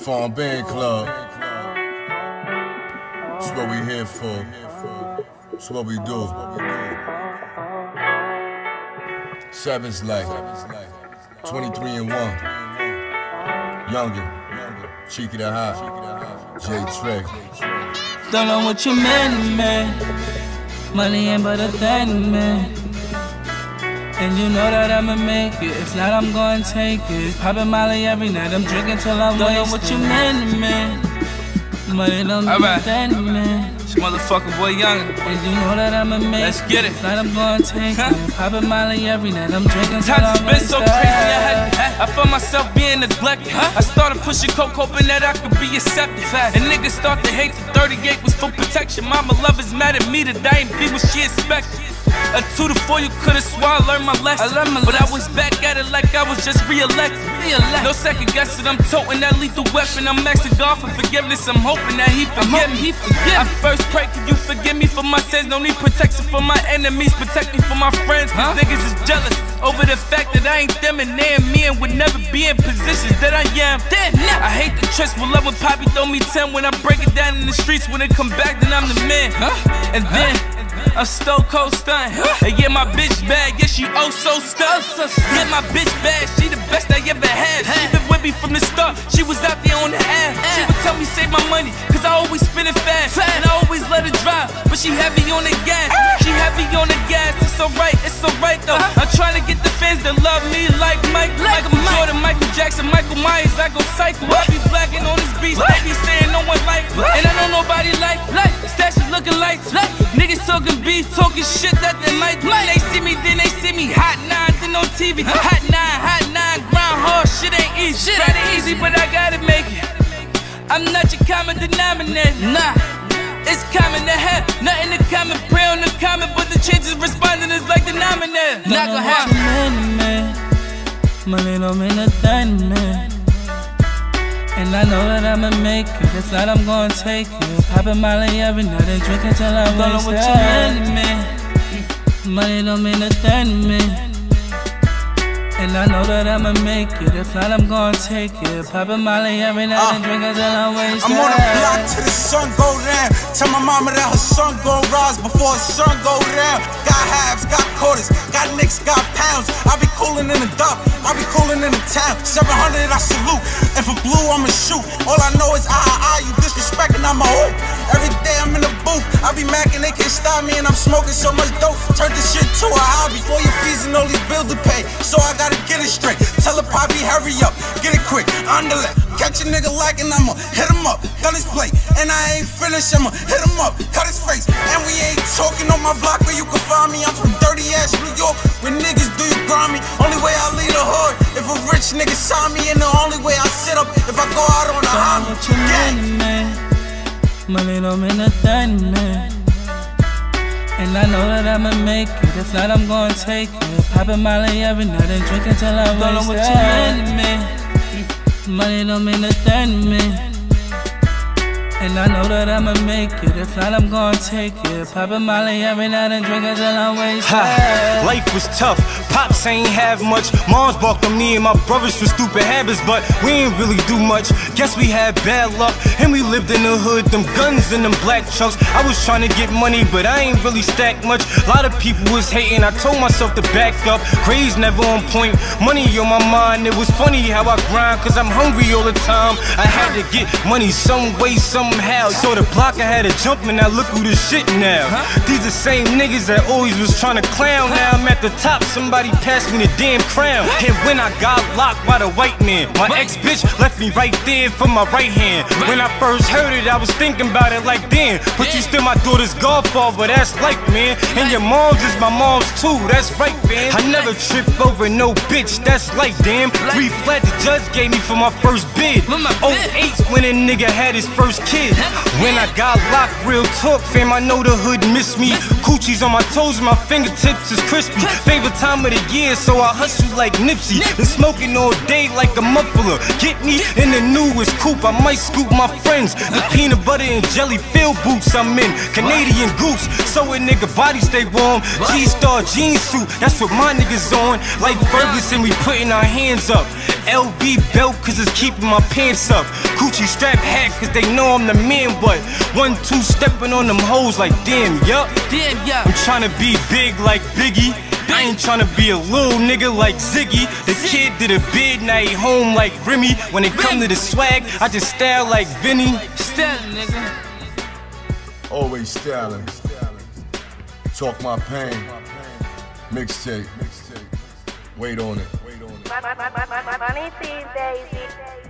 Farm Band Club. That's what we here for. That's what we do. Seven's life. 23 and 1. Younger. Cheeky the high. Jay Tre. Don't know what you meant me. Money ain't but a thing me. And you know that I'ma make it. If not, I'm gonna take it. Poppin' Molly every night. I'm drinking till I'm Don't know what you meant to me. Money don't mean a thing to. This motherfucker boy young. And you know that I'ma make Let's get it. If not, I'm gonna take it. Poppin' Molly every night. I'm drinking till Times I'm has been so crazy, myself being neglected. I started pushing coke, hoping that I could be accepted. And niggas start to hate the 38 was for protection. Mama love is mad at me that I ain't be what she expected. A two to four, you could've swore I learned my lesson. I my but I was back at it like I was just re-elected. No second guessing, I'm toting that lethal weapon. I'm asking God for forgiveness. I'm hoping that He forgive me. he forgive I first pray, can you forgive me for my sins? No need protection for my enemies. Protect me from my friends, cause Huh? niggas is jealous over the fact that I ain't them and they and me and would never be in positions that I am. I hate the trust, will love when Poppy throw me 10 when I break it down in the streets. When it come back, then I'm the man. And then. I'm stone cold stunt. And yeah, my bitch bad. Yeah, she oh so stuck. Yeah, my bitch bad. She the best I ever had. She been with me from the start. She was out there on the app. She would tell me save my money, cause I always spend it fast. And I always let her drive. But she heavy on the gas. She heavy on the gas. It's alright, it's alright though. I'm trying to get the fans to love me like Mike, Like Michael Mike. Jordan, Michael Jackson, Michael Myers. I go psycho. I be blacking on these beats. They be saying no one like. And I know nobody like. Like stashes looking like. like. Niggas talking beef, talking shit that they might do. They see me, then they see me hot nine, then on TV. Hot nine, hot nine, grind hard. Shit ain't easy. Shit ain't easy, but I gotta make it. I'm not your common denominator. Nah. It's common to have, nothing to common, pray on the common, but the chances responding is like the nominator. Don't gonna happen. you meant to. Money don't mean a thing to me. And I know that I'ma make it. If not, I'm gonna take it. Poppin' Molly every night uh, and drinking till I'm Don't know what you meant to me. Money don't mean a thing to me. And I know that I'ma make it. If not, I'm gonna take it. Poppin' Molly every night and drinking till I'm wasted. I'm on the block till the sun go down. Tell my mama that her son gon' rise before her sun go down. Got halves, got quarters, got nicks, got pounds. I be coolin' in the dump, I be coolin' in the town. 700 I salute, and for blue I'ma shoot. All I know is I, I, you disrespecting, I'm a hoop. Every day I'm in the booth, I be macking, they can't stop me, and I'm smoking so much dope. Turn this shit to a hobby. All your fees and all these bills to pay, so I gotta get it straight. Tell the poppy, hurry up, get it quick, underlay. Catch a nigga like and I'ma hit him up, cut his plate. And I ain't finished, I'ma hit him up, cut his face. And we ain't talking on my block where you can find me. I'm from dirty ass New York, where niggas do you grind me. Only way I leave the hood, if a rich nigga sign me. And the only way I sit up, if I go out on the Don't know highway. what you mean to me. Money don't mean a thing me. And I know that I'ma make it. If not, I'm gonna take it. Poppin' Molly every night and drinking till I'm Don't know what you meant to me. Money don't mean a thing to me. And I know that I'ma make it. If not, I'm gonna take it. Poppin' Molly every night and drinking till I'm wasted. Ha, life was tough. Pops ain't have much. Moms balked on me and my brothers for stupid habits, but we ain't really do much. Guess we had bad luck, and we lived in the hood. Them guns and them black trucks. I was trying to get money, but I ain't really stacked much. A lot of people was hating. I told myself to back up. Grades never on point. Money on my mind. It was funny how I grind, cause I'm hungry all the time. I had to get money some way, somehow. So the block I had to jump, and I look who the shit now. These the same niggas that always was trying to clown. Now I'm at the top. Somebody passed me the damn crown. And when I got locked by the white man, my ex bitch left me right there for my right hand. When I first heard it, I was thinking about it like, damn, but you still my daughter's godfather. That's life, man. And your mom's is my mom's too. That's right, man. I never trip over no bitch. That's life, damn. Three flat the judge gave me for my first bid. With my Oh bid. eight when a nigga had his first kid. When I got locked, real talk, fam, I know the hood miss me. Coochies on my toes, my fingertips is crispy. Favorite time of the year, so I hustle like Nipsey. Been smoking all day like a muffler. Get me in the newest coupe, I might scoop my friends. The peanut butter and jelly field boots I'm in. Canadian goose, so a nigga body stay warm. G-Star jean suit, that's what my niggas on. Like Ferguson, we putting our hands up. LV belt cause it's keeping my pants up. Gucci strap hat cause they know I'm the man, but one, two stepping on them hoes like damn, yup. Damn, yeah. I'm tryna be big like Biggie. I ain't tryna be a little nigga like Ziggy. The kid did a bid, now he home like Remy. When it come to the swag, I just style like Vinny. Still, nigga. Always styling. Talk my pain. Mixtape. Wait on it. Money Tuesdays.